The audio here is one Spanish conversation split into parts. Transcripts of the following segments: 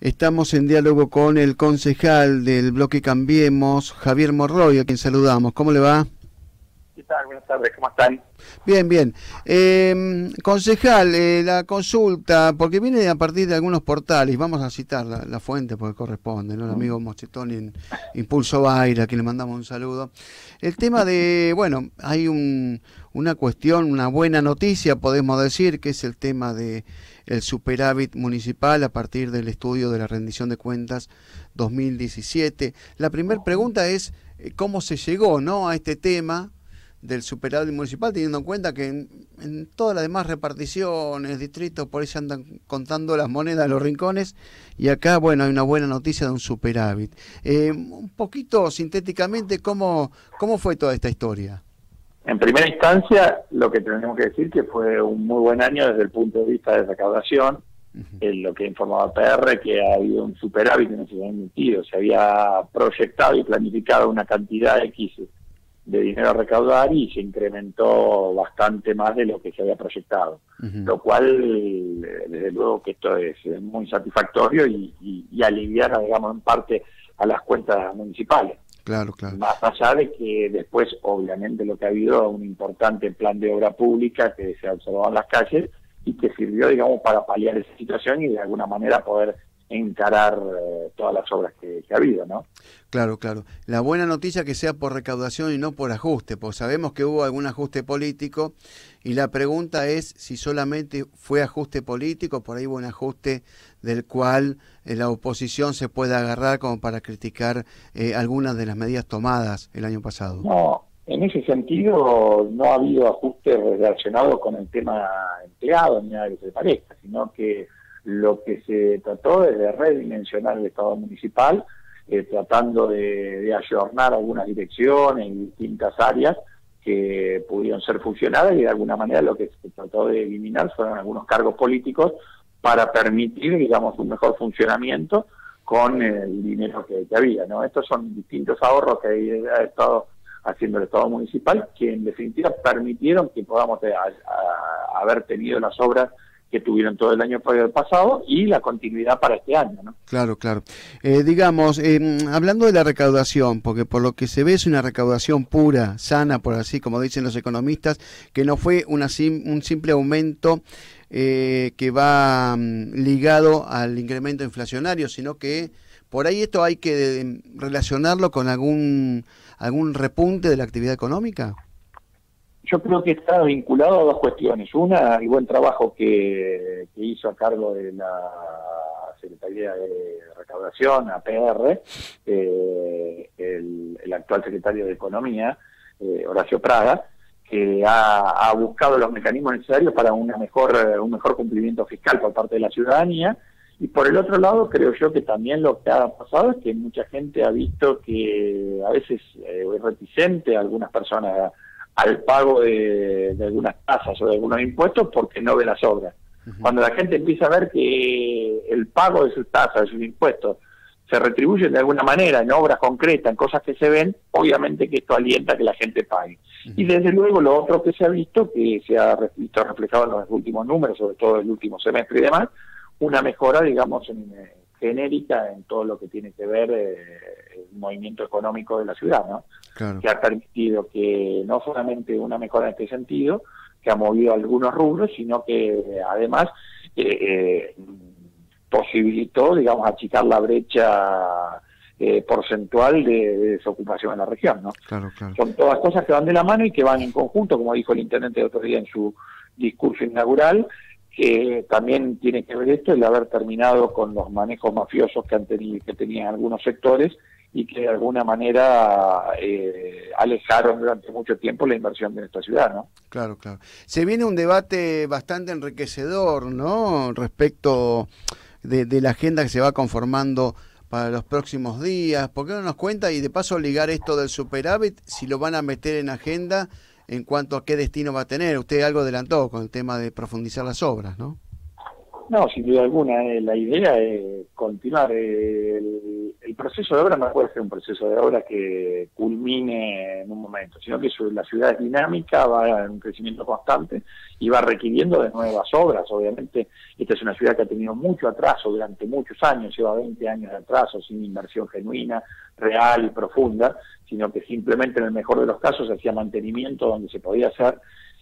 Estamos en diálogo con el concejal del bloque Cambiemos, Javier Morroy, a quien saludamos. ¿Cómo le va? ¿Qué tal? Buenas tardes, ¿cómo están? Bien, bien. Eh, concejal, eh, la consulta, porque viene a partir de algunos portales, vamos a citar la, fuente porque corresponde, ¿no? El amigo Mochetón en Impulso Baira, a quien le mandamos un saludo. El tema de, bueno, hay un, una cuestión, una buena noticia, podemos decir, que es el tema de el superávit municipal a partir del estudio de la rendición de cuentas 2017. La primera pregunta es eh, cómo se llegó ¿no? a este tema del superávit municipal, teniendo en cuenta que en, todas las demás reparticiones, distritos, por ahí se andan contando las monedas de los rincones, y acá, bueno, hay una buena noticia de un superávit. Eh, un poquito sintéticamente, ¿cómo, ¿cómo fue toda esta historia? En primera instancia, lo que tenemos que decir que fue un muy buen año desde el punto de vista de recaudación, en lo que informaba PR, que ha habido un superávit que no se había emitido, se había proyectado y planificado una cantidad X de dinero a recaudar y se incrementó bastante más de lo que se había proyectado, lo cual, desde luego que esto es muy satisfactorio y, y, y aliviar, digamos, en parte a las cuentas municipales. Claro, claro. Más allá de que después, obviamente, lo que ha habido un importante plan de obra pública que se ha observado en las calles y que sirvió, digamos, para paliar esa situación y de alguna manera poder encarar eh, todas las obras que, ha habido, ¿no? Claro, claro. La buena noticia que sea por recaudación y no por ajuste, porque sabemos que hubo algún ajuste político y la pregunta es si solamente fue ajuste político, por ahí hubo un ajuste del cual eh, la oposición se puede agarrar como para criticar eh, algunas de las medidas tomadas el año pasado. No, en ese sentido no ha habido ajuste relacionado con el tema empleado ni nada que se parezca, sino que lo que se trató es de redimensionar el Estado municipal, eh, tratando de, de, ayornar algunas direcciones en distintas áreas que pudieron ser fusionadas y de alguna manera lo que se trató de eliminar fueron algunos cargos políticos para permitir, digamos, un mejor funcionamiento con el dinero que, había, ¿no? Estos son distintos ahorros que ha estado haciendo el Estado municipal que en definitiva permitieron que podamos eh, haber tenido las obras que tuvieron todo el año pasado y la continuidad para este año. ¿no? Claro, claro. Eh, digamos, eh, hablando de la recaudación, porque por lo que se ve es una recaudación pura, sana, por así como dicen los economistas, que no fue una un simple aumento eh, que va mm, ligado al incremento inflacionario, sino que por ahí esto hay que relacionarlo con algún, algún repunte de la actividad económica. Yo creo que está vinculado a dos cuestiones. Una, el buen trabajo que, hizo a cargo de la Secretaría de Recaudación, APR, eh, el, actual secretario de Economía, eh, Horacio Praga, que ha, buscado los mecanismos necesarios para una mejor, un mejor cumplimiento fiscal por parte de la ciudadanía. Y por el otro lado, creo yo que también lo que ha pasado es que mucha gente ha visto que a veces eh, es reticente, algunas personas al pago de, algunas tasas o de algunos impuestos porque no ve las obras. Cuando la gente empieza a ver que el pago de sus tasas, de sus impuestos, se retribuyen de alguna manera en obras concretas, en cosas que se ven, obviamente que esto alienta a que la gente pague. Y desde luego lo otro que se ha visto, que se ha visto reflejado en los últimos números, sobre todo el último semestre y demás, una mejora, digamos, en, eh, genérica en todo lo que tiene que ver eh, el movimiento económico de la ciudad, ¿no? Que ha permitido que no solamente una mejora en este sentido, que ha movido algunos rubros, sino que además eh, eh, posibilitó, digamos, achicar la brecha porcentual de, desocupación en la región, ¿no? Son todas cosas que van de la mano y que van en conjunto, como dijo el intendente el otro día en su discurso inaugural, que también tiene que ver esto el haber terminado con los manejos mafiosos que han tenido que tenían algunos sectores y que de alguna manera eh, alejaron durante mucho tiempo la inversión de nuestra ciudad, ¿no? Claro, claro. Se viene un debate bastante enriquecedor, ¿no? Respecto de, de la agenda que se va conformando para los próximos días. ¿Por qué no nos cuenta y de paso ligar esto del superávit, si lo van a meter en agenda en cuanto a qué destino va a tener. Usted algo adelantó con el tema de profundizar las obras, ¿no? No, sin duda alguna. Eh, la idea es continuar el, el proceso de obra no puede ser un proceso de obra que culmine en un momento, sino que la ciudad es dinámica, va en un crecimiento constante y va requiriendo de nuevas obras. Obviamente, esta es una ciudad que ha tenido mucho atraso durante muchos años, lleva 20 años de atraso, sin inversión genuina, real y profunda, sino que simplemente en el mejor de los casos hacía mantenimiento donde se podía hacer.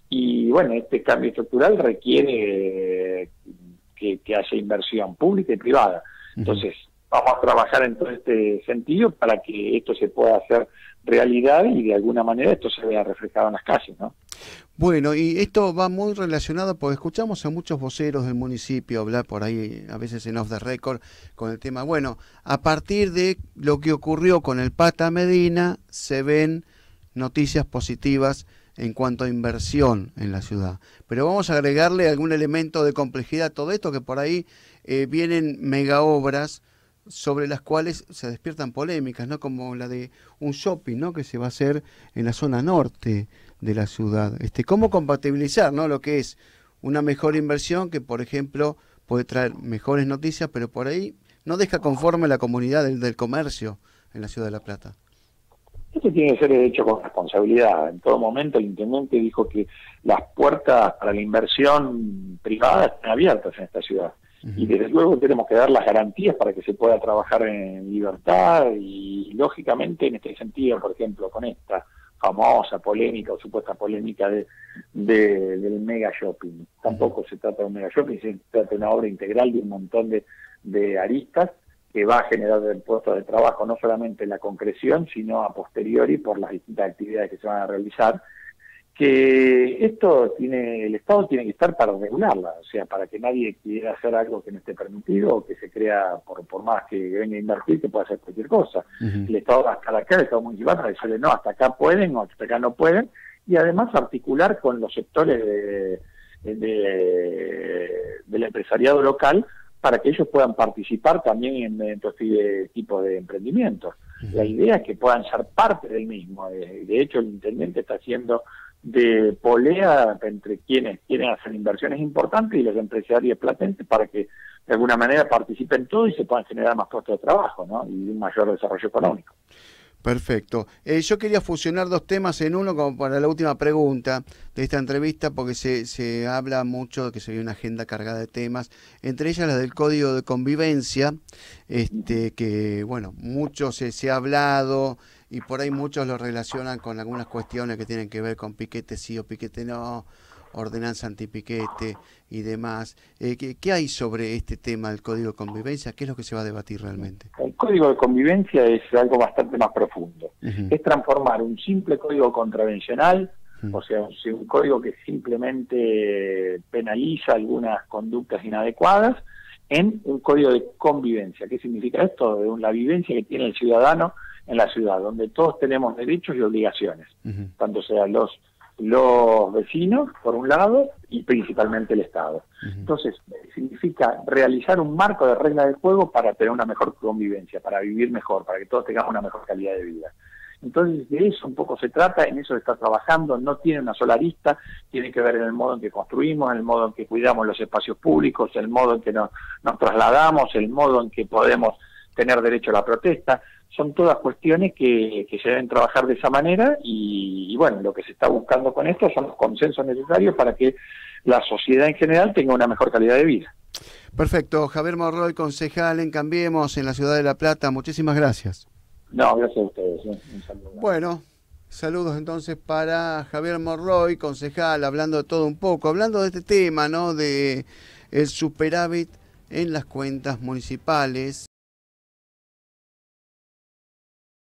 Y bueno, este cambio estructural requiere que, que haya inversión pública y privada. Entonces, vamos a trabajar en todo este sentido para que esto se pueda hacer realidad y de alguna manera esto se vea reflejado en las calles, ¿no? Bueno, y esto va muy relacionado porque escuchamos a muchos voceros del municipio hablar por ahí, a veces en off the record, con el tema, bueno, a partir de lo que ocurrió con el Pata Medina, se ven noticias positivas en cuanto a inversión en la ciudad. Pero vamos a agregarle algún elemento de complejidad a todo esto, que por ahí eh, vienen mega obras sobre las cuales se despiertan polémicas, ¿no? Como la de un shopping, ¿no? Que se va a hacer en la zona norte de la ciudad. Este, ¿Cómo compatibilizar, ¿no? Lo que es una mejor inversión que, por ejemplo, puede traer mejores noticias, pero por ahí no deja conforme la comunidad del, del comercio en la ciudad de La Plata. Esto tiene que ser hecho con responsabilidad. En todo momento el intendente dijo que las puertas para la inversión privada están abiertas en esta ciudad y desde luego tenemos que dar las garantías para que se pueda trabajar en libertad y lógicamente en este sentido, por ejemplo, con esta famosa polémica o supuesta polémica de, del mega shopping. Tampoco se trata de un mega shopping, se trata de una obra integral de un montón de, de aristas que va a generar el puesto de trabajo no solamente en la concreción, sino a posteriori por las distintas actividades que se van a realizar que esto tiene, el Estado tiene que estar para regularla, o sea, para que nadie quiera hacer algo que no esté permitido o que se crea por, por más que venga a invertir que pueda hacer cualquier cosa. El Estado hasta acá, el Estado municipal para decirle no, hasta acá pueden o hasta acá no pueden, y además articular con los sectores de, del empresariado local para que ellos puedan participar también en, este tipo de emprendimientos. La idea es que puedan ser parte del mismo. De hecho, el intendente está haciendo de polea entre quienes quieren hacer inversiones importantes y los empresarios platentes para que de alguna manera participen todos y se puedan generar más puestos de trabajo ¿no? y un mayor desarrollo económico. Perfecto. Eh, yo quería fusionar dos temas en uno como para la última pregunta de esta entrevista, porque se, se habla mucho de que se ve una agenda cargada de temas, entre ellas la del código de convivencia, este, que bueno, mucho se, se ha hablado, y por ahí muchos lo relacionan con algunas cuestiones que tienen que ver con piquete sí o piquete no, ordenanza antipiquete y demás. Eh, ¿qué, hay sobre este tema del Código de Convivencia? ¿Qué es lo que se va a debatir realmente? El Código de Convivencia es algo bastante más profundo. Es transformar un simple código contravencional, o sea, un código que simplemente penaliza algunas conductas inadecuadas, en un código de convivencia. ¿Qué significa esto? De la vivencia que tiene el ciudadano en la ciudad, donde todos tenemos derechos y obligaciones, tanto sean los los vecinos, por un lado, y principalmente el Estado. Entonces, significa realizar un marco de reglas de juego para tener una mejor convivencia, para vivir mejor, para que todos tengamos una mejor calidad de vida. Entonces, de eso un poco se trata, en eso está trabajando, no tiene una sola lista, tiene que ver en el modo en que construimos, en el modo en que cuidamos los espacios públicos, el modo en que nos trasladamos, el modo en que podemos tener derecho a la protesta son todas cuestiones que, se deben trabajar de esa manera y, bueno, lo que se está buscando con esto son los consensos necesarios para que la sociedad en general tenga una mejor calidad de vida. Perfecto. Javier Morroy, concejal en Cambiemos en la ciudad de La Plata, muchísimas gracias. No, gracias a ustedes. ¿eh? Bueno, saludos entonces para Javier Morroy, concejal, hablando de todo un poco, hablando de este tema, ¿no? De el superávit en las cuentas municipales.